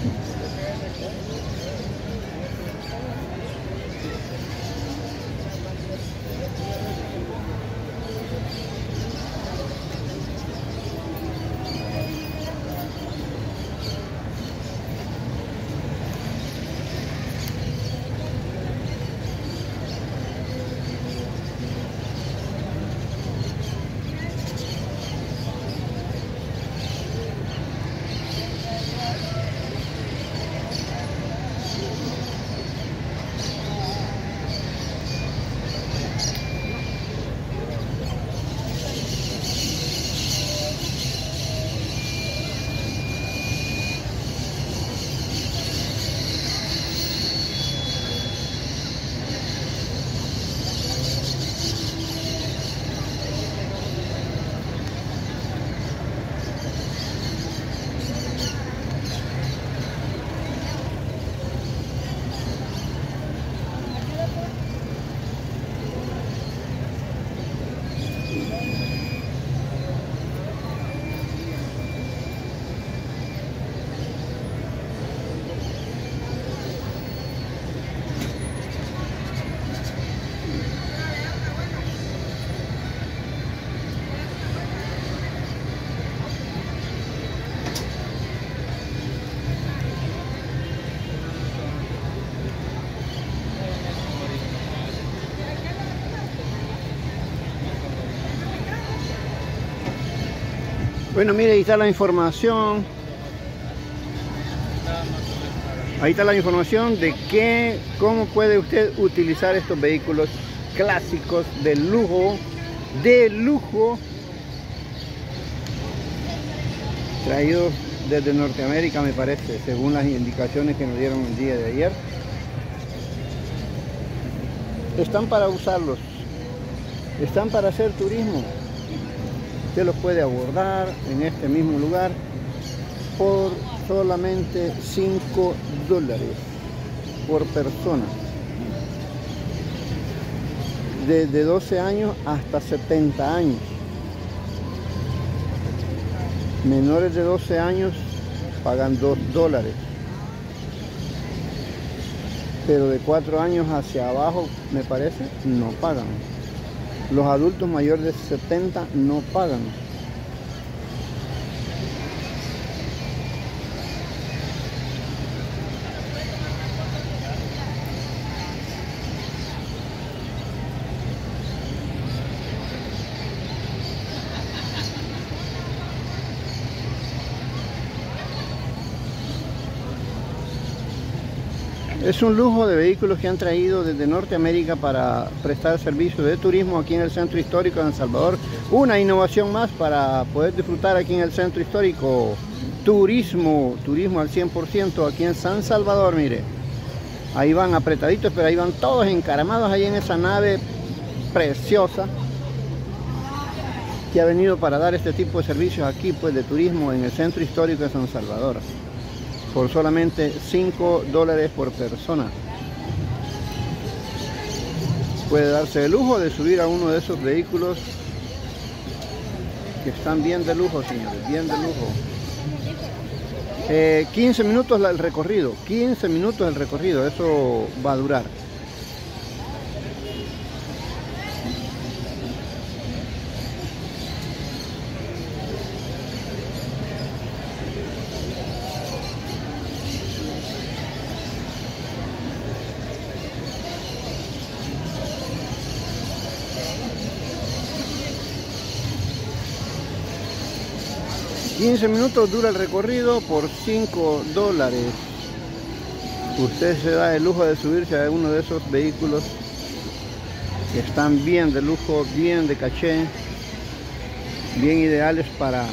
Krishna. Bueno, mire, ahí está la información. Ahí está la información de qué, cómo puede usted utilizar estos vehículos clásicos de lujo, de lujo, traídos desde Norteamérica, me parece, según las indicaciones que nos dieron el día de ayer. Están para usarlos, están para hacer turismo. Usted los puede abordar en este mismo lugar por solamente 5 dólares por persona. Desde 12 años hasta 70 años. Menores de 12 años pagan 2 dólares. Pero de 4 años hacia abajo, me parece, no pagan. Los adultos mayores de 70 no pagan. Es un lujo de vehículos que han traído desde Norteamérica para prestar servicio de turismo aquí en el centro histórico de San Salvador. Una innovación más para poder disfrutar aquí en el centro histórico. Turismo, turismo al 100% aquí en San Salvador, mire. Ahí van apretaditos, pero ahí van todos encaramados ahí en esa nave preciosa que ha venido para dar este tipo de servicios aquí pues de turismo en el centro histórico de San Salvador por solamente 5 dólares por persona. Puede darse el lujo de subir a uno de esos vehículos que están bien de lujo, señores, bien de lujo. Eh, 15 minutos el recorrido, 15 minutos el recorrido, eso va a durar. ...15 minutos dura el recorrido por 5 dólares. Usted se da el lujo de subirse a uno de esos vehículos que están bien de lujo, bien de caché, bien ideales para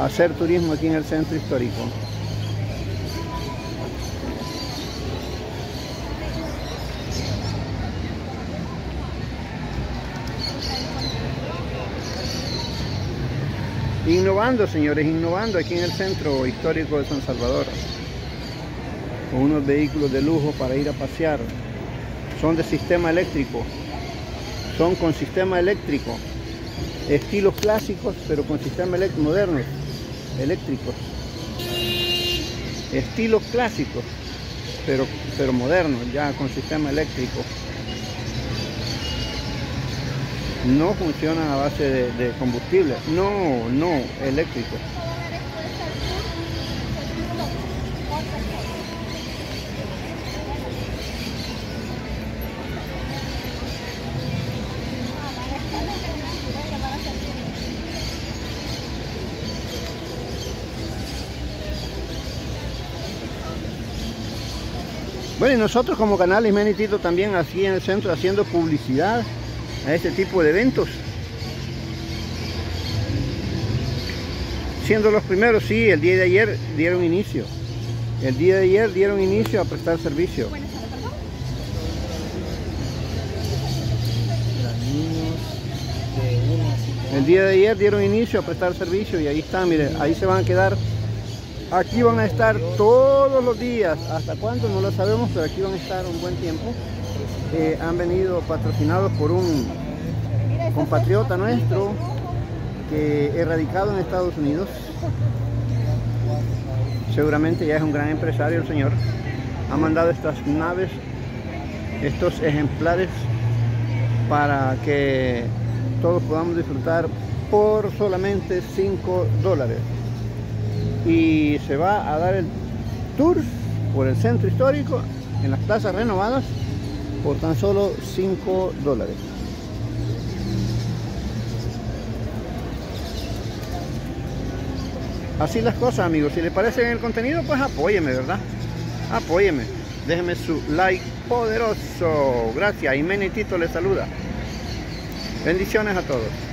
hacer turismo aquí en el centro histórico. Innovando, señores, innovando aquí en el centro histórico de San Salvador. Con unos vehículos de lujo para ir a pasear. Son de sistema eléctrico. Son con sistema eléctrico. estilos clásicos, pero con sistemas elect- modernos, eléctricos. Estilos clásicos, pero, pero modernos, ya con sistema eléctrico. No funcionan a base de, de combustible, no, no, eléctrico. Bueno, y nosotros como canal Ismenitito también aquí en el centro haciendo publicidad a este tipo de eventos. Siendo los primeros, sí, el día de ayer dieron inicio. El día de ayer dieron inicio a prestar servicio. Para niños de 1 a 5 El día de ayer dieron inicio a prestar servicio y ahí están, miren, ahí se van a quedar. Aquí van a estar todos los días. ¿Hasta cuándo? No lo sabemos, pero aquí van a estar un buen tiempo. Eh, han venido patrocinados por un compatriota nuestro que es radicado en Estados Unidos. Seguramente ya es un gran empresario el señor. Ha mandado estas naves, estos ejemplares para que todos podamos disfrutar por solamente 5 dólares. Y se va a dar el tour por el centro histórico en las plazas renovadas por tan solo 5 dólares. Así las cosas amigos, si les parece el contenido pues apóyeme, ¿verdad? Apóyeme, déjeme su like poderoso. Gracias, y Menitito les saluda. Bendiciones a todos.